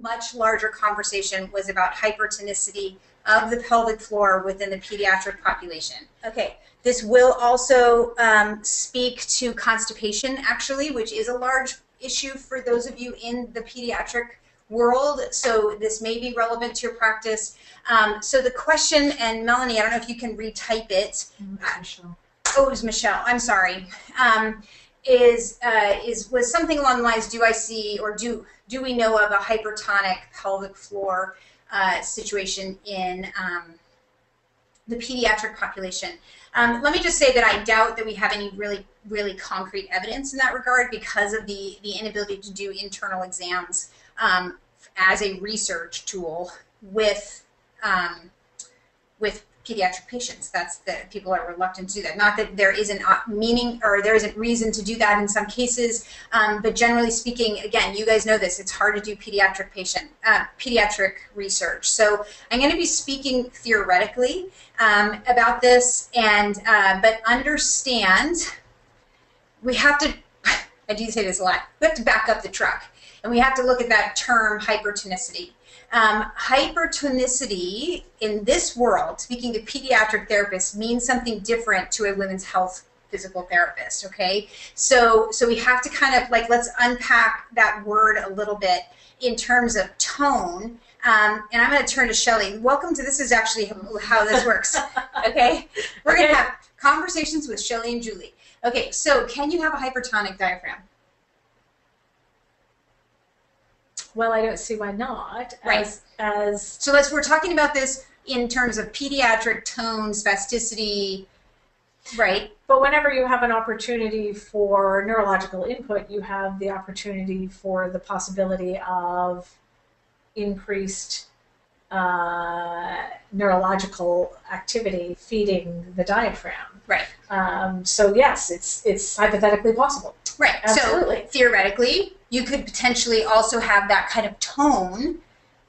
much larger conversation was about hypertonicity of the pelvic floor within the pediatric population. Okay, this will also um, speak to constipation, actually, which is a large issue for those of you in the pediatric world. So this may be relevant to your practice. Um, so the question, and Melanie, I don't know if you can retype it. Michelle. Oh, it was Michelle. I'm sorry. Um, is uh, is was something along the lines? Do I see or do do we know of a hypertonic pelvic floor uh, situation in um, the pediatric population? Um, let me just say that I doubt that we have any really really concrete evidence in that regard because of the the inability to do internal exams um, as a research tool with um, with pediatric patients. That's that people are reluctant to do that. Not that there isn't uh, meaning or there isn't reason to do that in some cases, um, but generally speaking, again, you guys know this. It's hard to do pediatric patient uh, pediatric research. So I'm going to be speaking theoretically um, about this, and uh, but understand we have to. I do say this a lot. We have to back up the truck, and we have to look at that term hypertonicity. Um, hypertonicity in this world, speaking to pediatric therapists, means something different to a women's health physical therapist. Okay, so so we have to kind of like let's unpack that word a little bit in terms of tone. Um, and I'm going to turn to Shelley. Welcome to this is actually how this works. Okay, we're going to have conversations with Shelley and Julie. Okay, so can you have a hypertonic diaphragm? Well, I don't see why not. Right. As, as So let's we're talking about this in terms of pediatric tone, spasticity, right? but whenever you have an opportunity for neurological input, you have the opportunity for the possibility of increased uh, neurological activity feeding the diaphragm. Right. Um, so yes, it's it's hypothetically possible. Right. Absolutely. So theoretically, you could potentially also have that kind of tone,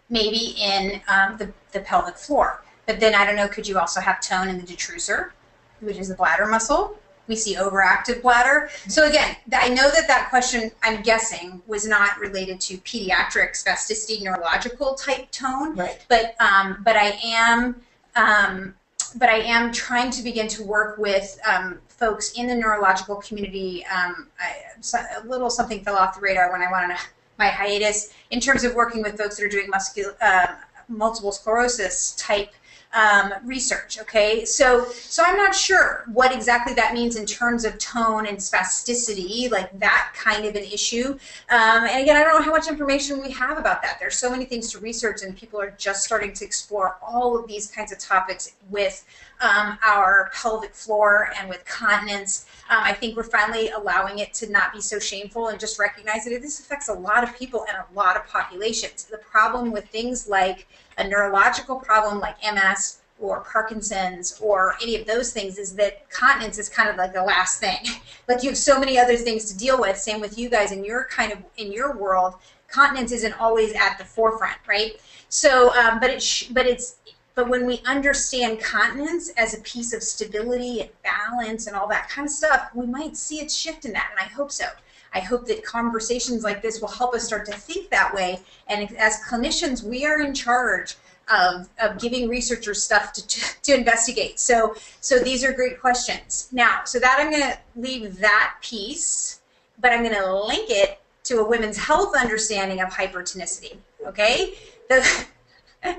maybe in um, the the pelvic floor. But then I don't know. Could you also have tone in the detrusor, which is the bladder muscle? We see overactive bladder. So again, I know that that question, I'm guessing, was not related to pediatric spasticity, neurological type tone. Right. but um, but I am um, but I am trying to begin to work with um, folks in the neurological community. Um, I, so, a little something fell off the radar when I went on a, my hiatus in terms of working with folks that are doing muscul- uh, multiple sclerosis type um, research. Okay, so so I'm not sure what exactly that means in terms of tone and spasticity, like that kind of an issue. Um, and again, I don't know how much information we have about that. There's so many things to research, and people are just starting to explore all of these kinds of topics with um, our pelvic floor and with continence. Um, I think we're finally allowing it to not be so shameful and just recognize that this affects a lot of people and a lot of populations. The problem with things like a neurological problem like MS or Parkinson's or any of those things is that continence is kind of like the last thing. Like you have so many other things to deal with. Same with you guys in your kind of in your world. Continence isn't always at the forefront, right? So, um, but it's but it's but when we understand continence as a piece of stability and balance and all that kind of stuff, we might see a shift in that, and I hope so. I hope that conversations like this will help us start to think that way. And as clinicians, we are in charge of, of giving researchers stuff to, to, investigate. So, so these are great questions. Now, so that I'm going to leave that piece, but I'm going to link it to a women's health understanding of hypertonicity. Okay? The,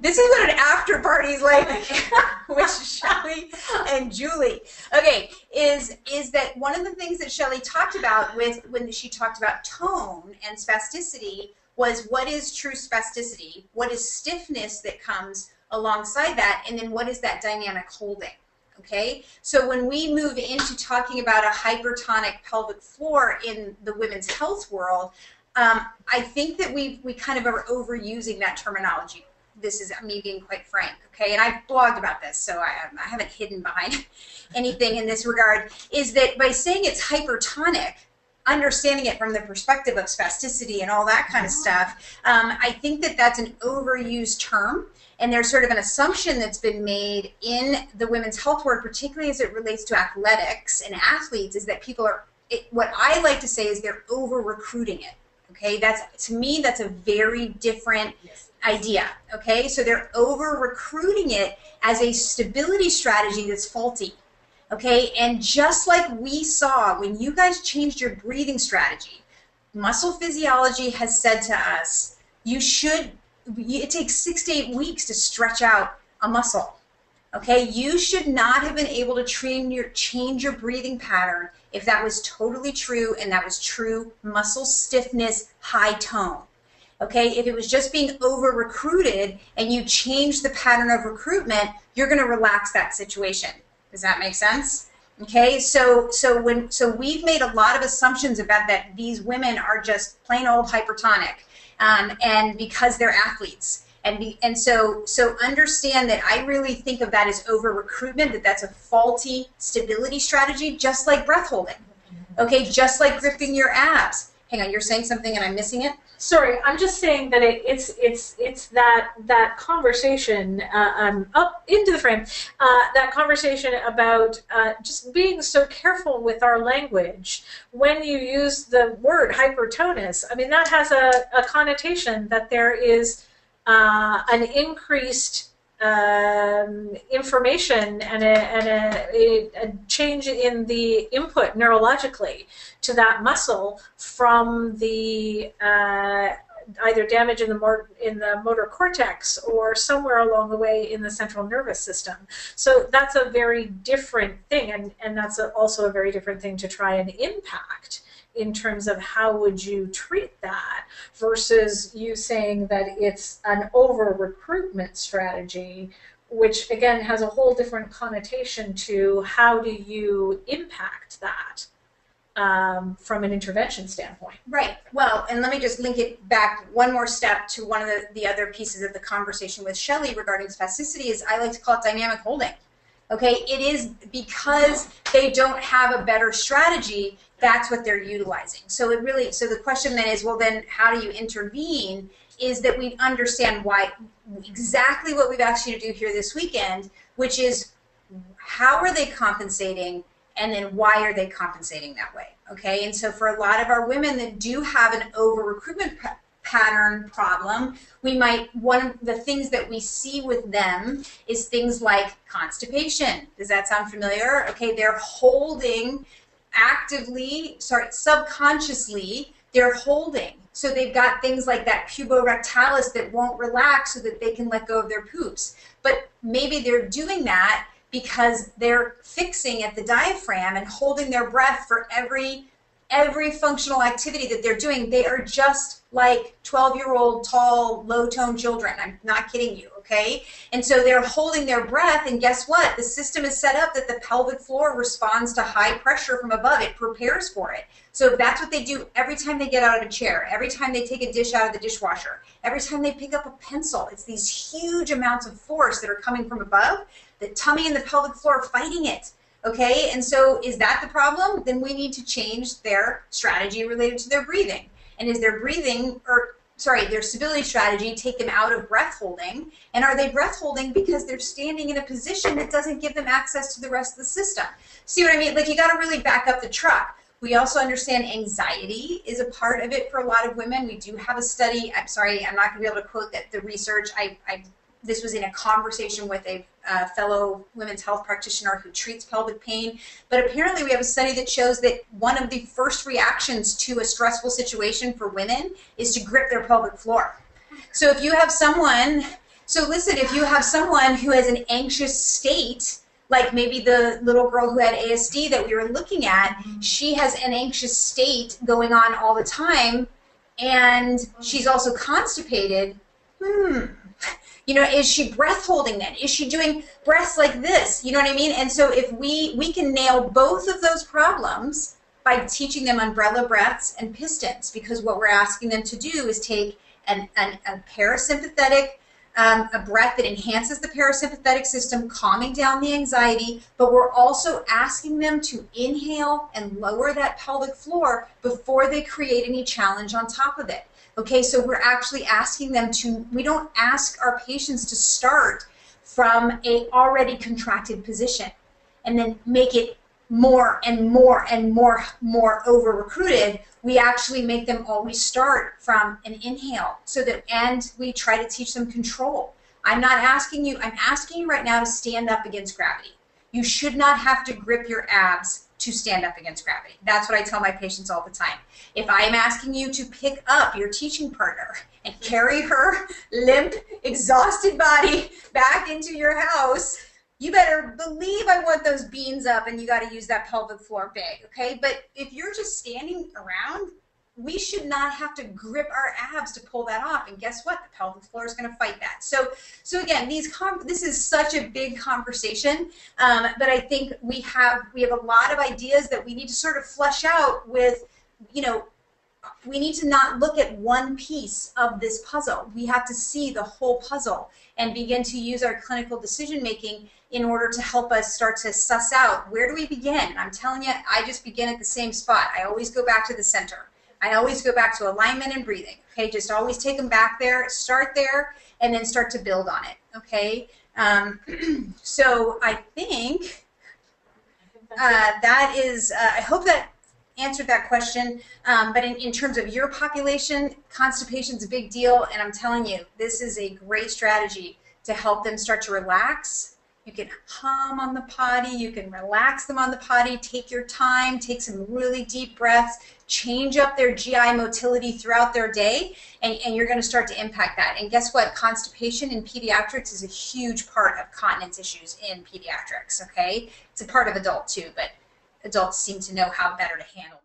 this is what an after party is like with Shelley and Julie. Okay, is is that one of the things that Shelley talked about with when she talked about tone and spasticity was what is true spasticity? What is stiffness that comes alongside that? And then what is that dynamic holding? Okay, so when we move into talking about a hypertonic pelvic floor in the women's health world, um, I think that we we kind of are overusing that terminology. This is me being quite frank, okay? And I've blogged about this, so I, I haven't hidden behind anything in this regard. Is that by saying it's hypertonic, understanding it from the perspective of spasticity and all that kind of stuff, um, I think that that's an overused term. And there's sort of an assumption that's been made in the women's health world, particularly as it relates to athletics and athletes, is that people are, it, what I like to say is they're over recruiting it. Okay, that's to me that's a very different Yes. Idea. Okay, so they're over recruiting it as a stability strategy that's faulty. Okay, and just like we saw when you guys changed your breathing strategy, muscle physiology has said to us you should, it takes six to eight weeks to stretch out a muscle. Okay, you should not have been able to train your change your breathing pattern if that was totally true and that was true muscle stiffness, high tone. Okay, if it was just being over recruited and you change the pattern of recruitment, you're going to relax that situation. Does that make sense? Okay, so so when so we've made a lot of assumptions about that these women are just plain old hypertonic, um, and because they're athletes, and be, and so so understand that I really think of that as over recruitment. That that's a faulty stability strategy, just like breath holding. Okay, just like gripping your abs. Hang on, you're saying something and I'm missing it. Sorry, I'm just saying that it, it's it's it's that that conversation uh, um, up into the frame, uh, that conversation about uh, just being so careful with our language when you use the word hypertonus. I mean that has a, a connotation that there is uh, an increased um, information and, a, and a, a, change in the input neurologically to that muscle from the uh, either damage in the in the motor cortex or somewhere along the way in the central nervous system. So that's a very different thing, and and that's a, also a very different thing to try and impact in terms of how would you treat that versus you saying that it's an over recruitment strategy which again has a whole different connotation to how do you impact that um, from an intervention standpoint Right. Well, and let me just link it back one more step to one of the, the other pieces of the conversation with Shelley regarding spasticity is I like to call it dynamic holding. Okay, it is because they don't have a better strategy, that's what they're utilizing. So it really so the question then is, well then how do you intervene? Is that we understand why exactly what we've asked you to do here this weekend, which is how are they compensating and then why are they compensating that way? Okay, and so for a lot of our women that do have an over recruitment pa- pattern problem, we might one of the things that we see with them is things like constipation. Does that sound familiar? Okay, they're holding actively, sorry, subconsciously, they're holding. So they've got things like that puborectalis that won't relax so that they can let go of their poops. But maybe they're doing that because they're fixing at the diaphragm and holding their breath for every every functional activity that they're doing. They are just like 12 year old tall low tone children. I'm not kidding you, okay? And so they're holding their breath, and guess what? The system is set up that the pelvic floor responds to high pressure from above. It prepares for it. So that's what they do every time they get out of a chair, every time they take a dish out of the dishwasher, every time they pick up a pencil. It's these huge amounts of force that are coming from above. The tummy and the pelvic floor are fighting it. Okay, and so is that the problem? Then we need to change their strategy related to their breathing. And is their breathing, or sorry, their stability strategy take them out of breath holding? And are they breath holding because they're standing in a position that doesn't give them access to the rest of the system? See what I mean? Like you got to really back up the truck. We also understand anxiety is a part of it for a lot of women. We do have a study. I'm sorry, I'm not going to be able to quote that the research. I, I this was in a conversation with a uh, fellow women's health practitioner who treats pelvic pain. But apparently, we have a study that shows that one of the first reactions to a stressful situation for women is to grip their pelvic floor. So if you have someone, so listen, if you have someone who has an anxious state, like maybe the little girl who had ASD that we were looking at, she has an anxious state going on all the time, and she's also constipated. Hmm you know is she breath holding then? Is she doing breaths like this? You know what i mean? And so if we we can nail both of those problems by teaching them umbrella breaths and pistons because what we're asking them to do is take an, an a parasympathetic um, a breath that enhances the parasympathetic system calming down the anxiety but we're also asking them to inhale and lower that pelvic floor before they create any challenge on top of it Okay, so we're actually asking them to, we don't ask our patients to start from a already contracted position and then make it more and more and more more over recruited. We actually make them always start from an inhale so that and we try to teach them control. I'm not asking you i'm asking you right now to stand up against gravity. You should not have to grip your abs to stand up against gravity that's what i tell my patients all the time if i am asking you to pick up your teaching partner and carry her limp exhausted body back into your house you better believe I want those beans up and you got to use that pelvic floor big, okay? But if you're just standing around, we should not have to grip our abs to pull that off. And guess what? The pelvic floor is going to fight that. So, so again, these this is such a big conversation, um, but I think we have we have a lot of ideas that we need to sort of flesh out with, you know, we need to not look at one piece of this puzzle. We have to see the whole puzzle and begin to use our clinical decision making in order to help us start to suss out where do we begin. I'm telling you, I just begin at the same spot. I always go back to the center. I always go back to alignment and breathing. Okay, just always take them back there, start there, and then start to build on it. Okay, um, so I think uh, that is. Uh, I hope that answered that question. Um, but in, in terms of your population, constipation is a big deal, and I'm telling you, this is a great strategy to help them start to relax. You can hum on the potty, you can relax them on the potty, take your time, take some really deep breaths, change up their GI motility throughout their day, and, and you're going to start to impact that. And guess what? Constipation in pediatrics is a huge part of continence issues in pediatrics, okay? It's a part of adult too, but adults seem to know how better to handle.